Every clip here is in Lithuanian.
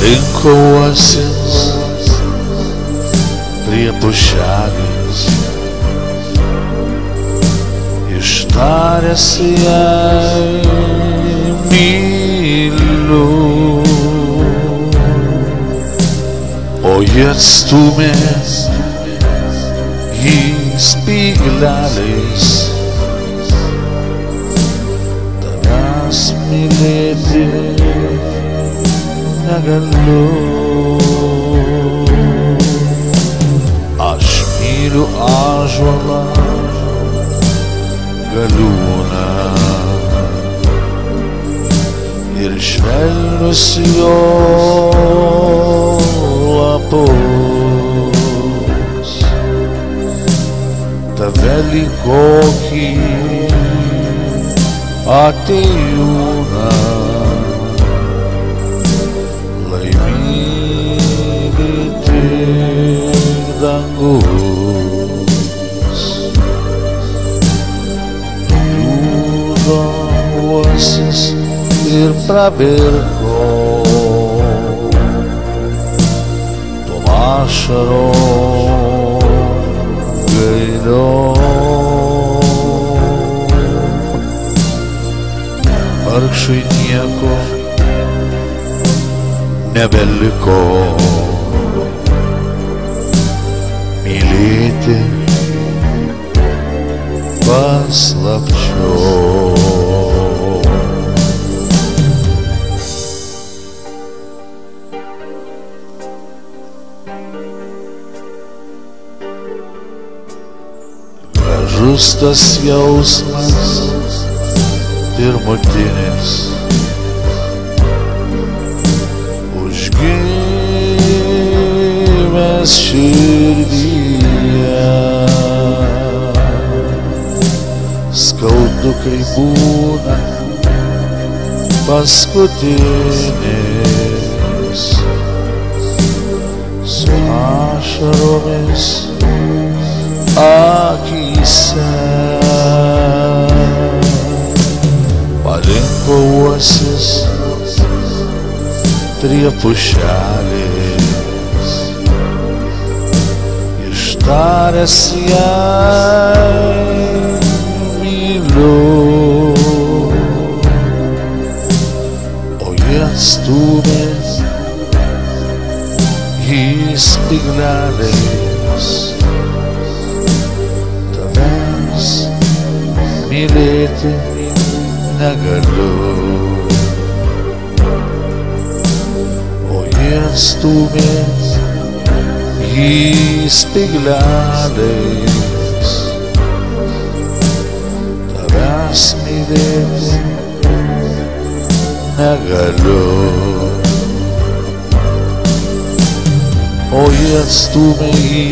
Parinko uosis prie pušelės, ištaręs jai myliu, o jie atstumė jį spygleliais. Tavęs mylėti paga luz. Admiro a joalá, galuna. Eles tá velho se após da velha coque até o. Liūdo uosis ir prabirko tom ašarom gailiom. Vargšui nieko nebeliko mylėti paslapčio. Gražus tas jausmas pirmutinis užgimęs širdyje. Skaudu, kai būna paskutinis su ašaromis akise. Parinko uosis prie pušelės, ištaręs jai myliu, o jie atstumė jį spigleliais. Mylėti negaliu. O jie atstumė jį spigleliais. Tavęs mylėti negaliu. O jie atstumė jį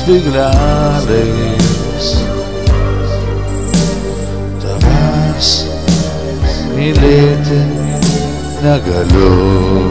spigleliais. Mylėti negaliu.